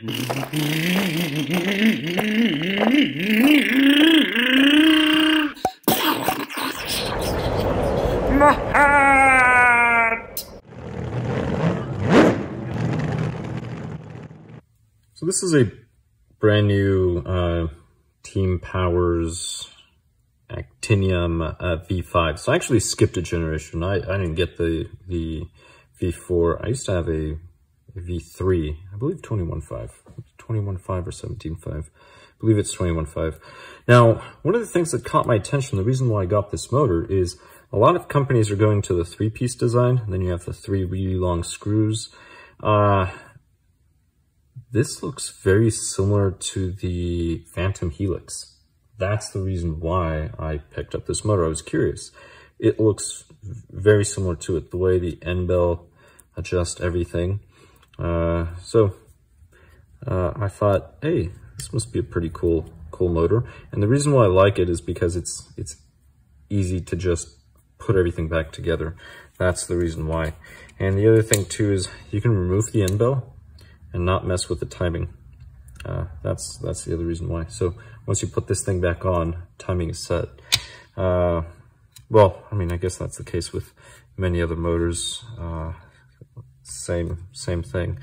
So this is a brand new uh, Team Powers Actinium uh, V5. So I actually skipped a generation. I, I didn't get the the V4. I used to have a V3, I believe 21.5, 21.5 or 17.5. I believe it's 21.5. Now, one of the things that caught my attention, the reason why I got this motor is a lot of companies are going to the three-piece design, and then you have the three really long screws. Uh, this looks very similar to the Phantom Helix. That's the reason why I picked up this motor. I was curious. It looks very similar to it, the way the end bell adjusts everything. Uh, so uh, I thought, hey, this must be a pretty cool, cool motor. And the reason why I like it is because it's it's easy to just put everything back together. That's the reason why. And the other thing too is you can remove the end bell and not mess with the timing. Uh, that's that's the other reason why. So once you put this thing back on, timing is set. Uh, well, I mean, I guess that's the case with many other motors. Uh, same same thing.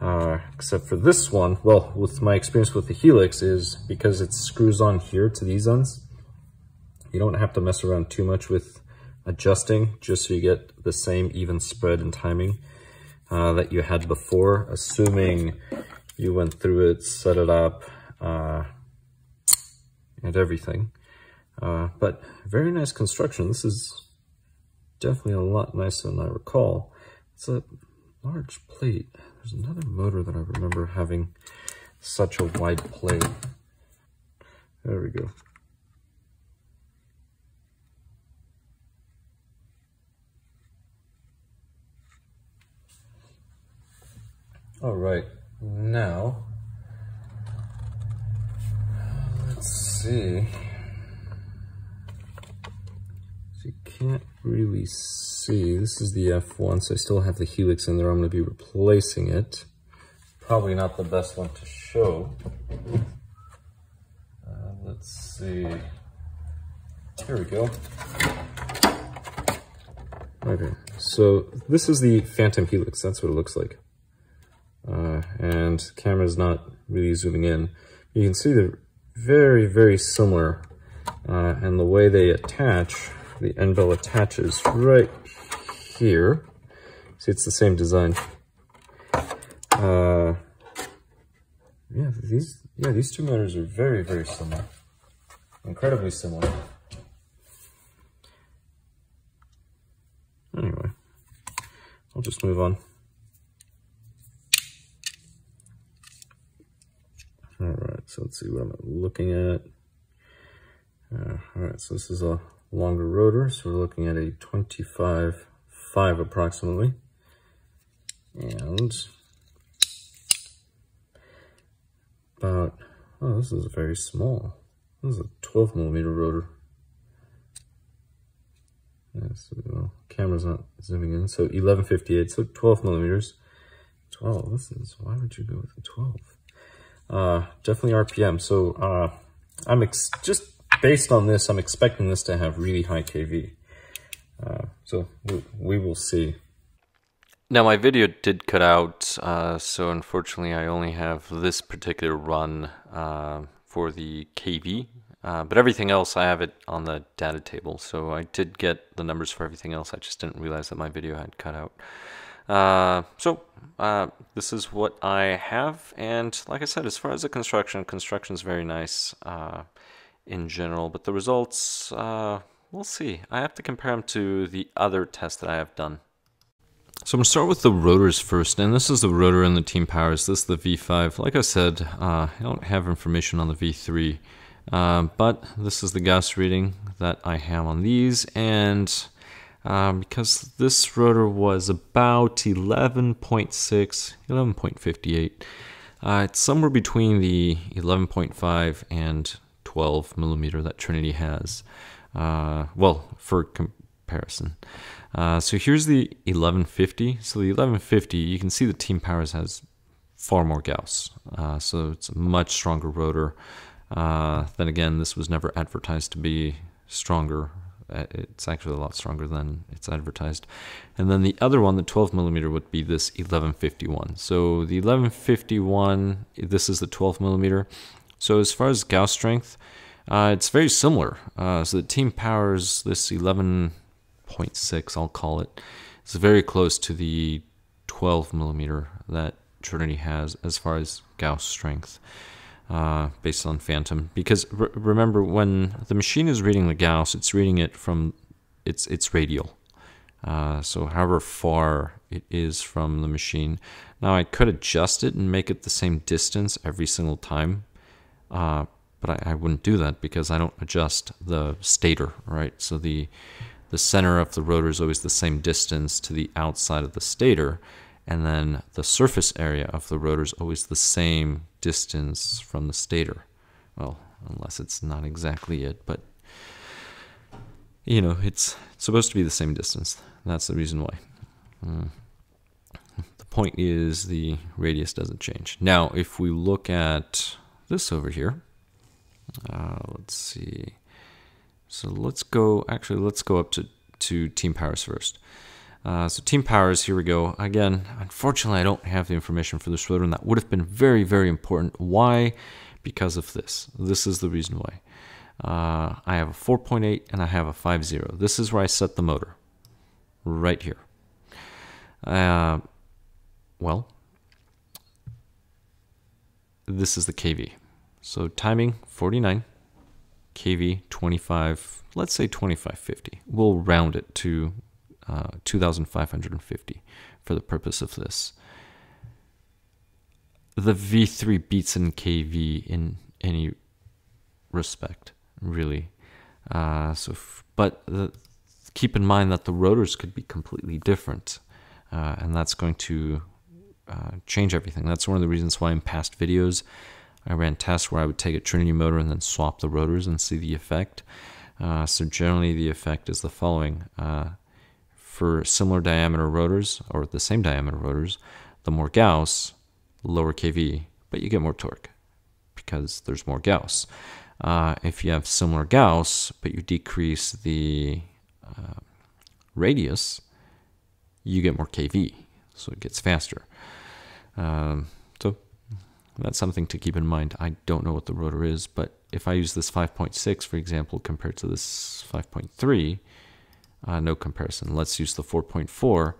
Uh, except for this one, well, with my experience with the Helix is because it screws on here to these ends, you don't have to mess around too much with adjusting just so you get the same even spread and timing uh, that you had before, assuming you went through it, set it up, uh, and everything. Uh, but very nice construction. This is definitely a lot nicer than I recall. It's a large plate. There's another motor that I remember having such a wide plate. There we go. All right, now, let's see. So you can't really see. See, this is the F1, so I still have the Helix in there. I'm going to be replacing it. Probably not the best one to show. Uh, let's see. Here we go. Okay, so this is the Phantom Helix. That's what it looks like uh, and the camera's not really zooming in. You can see they're very, very similar, uh, and the way they attach, the end bell attaches right here. See, it's the same design. Uh, yeah, these yeah these two motors are very, very similar, incredibly similar. Anyway, I'll just move on. All right, so let's see what I'm looking at. Uh, all right, so this is a longer rotor, so we're looking at a 25 5 approximately. And about, oh, this is very small. This is a 12 millimeter rotor. Yeah, so, well, camera's not zooming in. So 1158, so 12 millimeters. 12, this is, why would you go with a 12? Uh, definitely RPM. So uh, I'm just based on this, I'm expecting this to have really high KV. Uh, so we, we, will see. Now my video did cut out, uh, so unfortunately I only have this particular run uh, for the KV. Uh, but everything else, I have it on the data table. So I did get the numbers for everything else. I just didn't realize that my video had cut out. Uh, so uh, this is what I have, and like I said, as far as the construction, construction is very nice in general, but the results, uh, we'll see. I have to compare them to the other tests that I have done. So I'm going to start with the rotors first, and this is the rotor in the Team Powers. This is the V5. Like I said, uh, I don't have information on the V3, uh, but this is the gauss reading that I have on these, and um, because this rotor was about 11.6, 11.58. Uh, it's somewhere between the 11.5 and 12 millimeter that Trinity has. Uh, well, for comparison. Uh, so here's the 1150. So the 1150, you can see the Team Powers has far more Gauss. Uh, so it's a much stronger rotor. Uh, then again, this was never advertised to be stronger. Uh, it's actually a lot stronger than it's advertised. And then the other one, the 12 millimeter, would be this 1151. So the 1151, this is the 12 millimeter. So as far as Gauss strength, uh, it's very similar. Uh, so the team powers this 11.6, I'll call it. It's very close to the 12 millimeter that Trinity has as far as Gauss strength uh, based on Phantom. Because re remember, when the machine is reading the Gauss, it's reading it from its its radial. Uh, so however far it is from the machine. Now I could adjust it and make it the same distance every single time, uh, but I, I, wouldn't do that because I don't adjust the stator, right? So the the center of the rotor is always the same distance to the outside of the stator, and then the surface area of the rotor is always the same distance from the stator. Well, unless it's not exactly it, but you know, it's, supposed to be the same distance. That's the reason why. Mm. The point is the radius doesn't change. Now, if we look at this over here, uh, let's see. So let's go, actually, let's go up to, to Team Powers first. Uh, so team powers, here we go. Again, unfortunately, I don't have the information for this rotor, and that would have been very, very important. Why? Because of this. This is the reason why. Uh, I have a 4.8 and I have a 5.0. This is where I set the motor. Right here. Uh, well, this is the KV. So timing 49, KV 25, let's say 2550. We'll round it to uh, 2,550 for the purpose of this. The V3 beats in KV in any respect, really. Uh, so, but the, keep in mind that the rotors could be completely different, uh, and that's going to uh, change everything. That's one of the reasons why in past videos I ran tests where I would take a Trinity motor and then swap the rotors and see the effect. Uh, so generally the effect is the following. Uh, for similar diameter rotors, or the same diameter rotors, the more Gauss, lower kV, but you get more torque because there's more Gauss. Uh, if you have similar Gauss, but you decrease the uh, radius, you get more kV, so it gets faster. Um, so that's something to keep in mind. I don't know what the rotor is, but if I use this 5.6, for example, compared to this 5.3, uh, no comparison. Let's use the 4.4,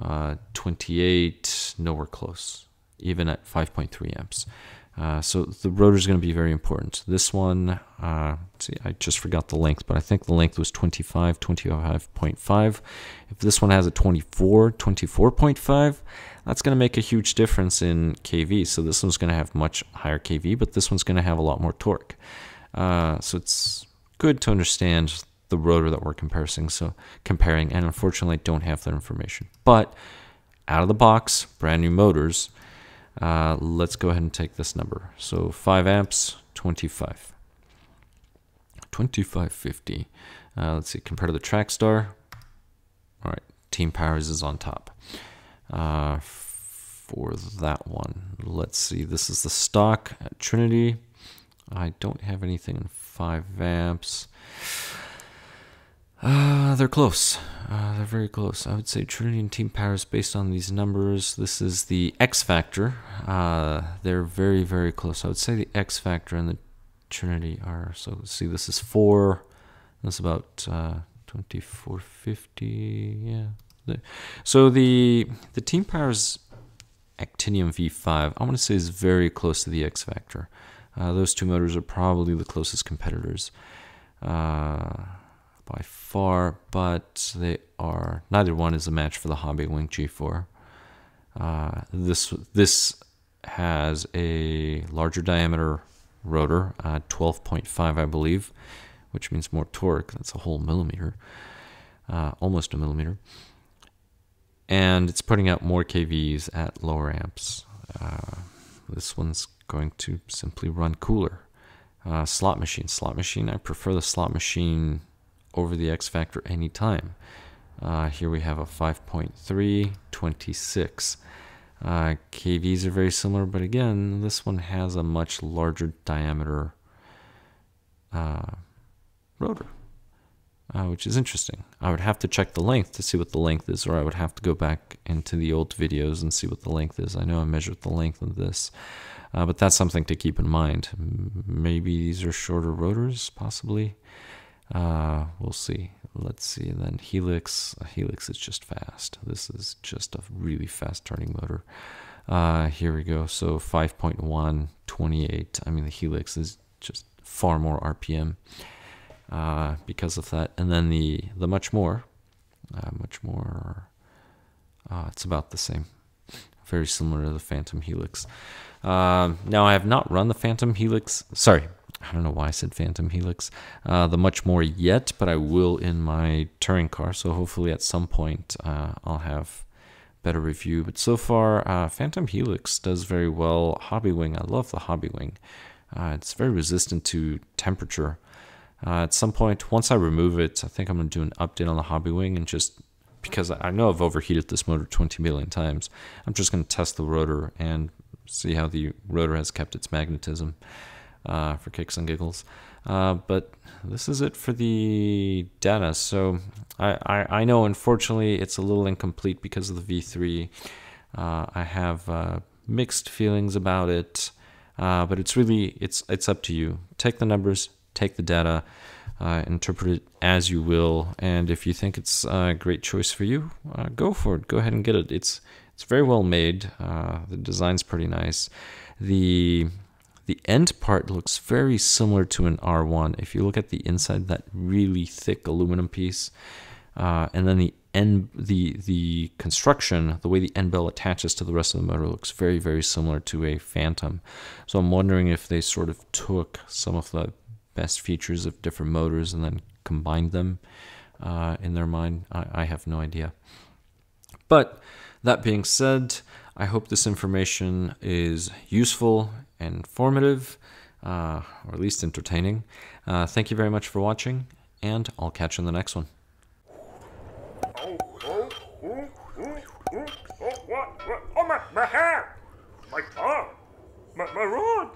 uh, 28, nowhere close, even at 5.3 amps. Uh, so the rotor is going to be very important. This one, uh, see, I just forgot the length, but I think the length was 25, 25.5. If this one has a 24, 24.5, that's going to make a huge difference in kV. So this one's going to have much higher kV, but this one's going to have a lot more torque. Uh, so it's good to understand the rotor that we're comparing. So comparing, and unfortunately, don't have that information. But out of the box, brand new motors. Uh, let's go ahead and take this number. So 5 amps, 25. 2550. Uh, let's see, compared to the Trackstar. All right, Team Powers is on top. Uh, for that one, let's see, this is the stock at Trinity. I don't have anything in 5 amps. Uh, they're close. Uh, they're very close. I would say Trinity and Team Powers, based on these numbers, this is the X Factor. Uh, they're very, very close. I would say the X Factor and the Trinity are. So, see, this is four. That's about uh, 2450. Yeah. So, the, the Team Powers Actinium V5, I want to say, is very close to the X Factor. Uh, those two motors are probably the closest competitors. Uh, by far, but they are neither one is a match for the Hobbywing G4. Uh, this this has a larger diameter rotor, uh, 12.5 I believe, which means more torque. That's a whole millimeter, uh, almost a millimeter. And it's putting out more kVs at lower amps. Uh, this one's going to simply run cooler. Uh, slot machine, slot machine. I prefer the slot machine over the X factor anytime. Uh, here we have a 5.3, 26. Uh, KVs are very similar, but again, this one has a much larger diameter uh, rotor, uh, which is interesting. I would have to check the length to see what the length is, or I would have to go back into the old videos and see what the length is. I know I measured the length of this, uh, but that's something to keep in mind. Maybe these are shorter rotors, possibly. Uh, we'll see. Let's see. Then Helix. Helix is just fast. This is just a really fast turning motor. Uh, here we go. So 5.1, 28. I mean, the Helix is just far more RPM uh, because of that. And then the the Muchmore, uh, Muchmore. Uh, it's about the same. Very similar to the Phantom Helix. Uh, now I have not run the Phantom Helix. Sorry, I don't know why I said Phantom Helix, uh, the Muchmore yet, but I will in my touring car. So hopefully at some point uh, I'll have better review. But so far, uh, Phantom Helix does very well. Hobbywing, I love the Hobbywing. Uh, it's very resistant to temperature. Uh, at some point, once I remove it, I think I'm going to do an update on the Hobbywing and just because I know I've overheated this motor 20 million times, I'm just going to test the rotor and see how the rotor has kept its magnetism uh, for kicks and giggles. Uh, but this is it for the data. So I, I, I, know unfortunately it's a little incomplete because of the V3. Uh, I have uh, mixed feelings about it, uh, but it's really it's it's up to you. Take the numbers, take the data, uh, interpret it as you will, and if you think it's a great choice for you, go for it. Go ahead and get it. It's it's very well made. the design's pretty nice. The the end part looks very similar to an R1. If you look at the inside, that really thick aluminum piece, uh, and then the end, the the construction, the way the end bell attaches to the rest of the motor looks very very similar to a Phantom. So I'm wondering if they sort of took some of the best features of different motors and then combined them uh, in their mind. I, I have no idea. But that being said, I hope this information is useful informative, uh, or at least entertaining. Uh, thank you very much for watching, and I'll catch you in the next one. Oh, oh, oh, oh? Oh, my, my hair! My! My, my rod!